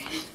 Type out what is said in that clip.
Okay.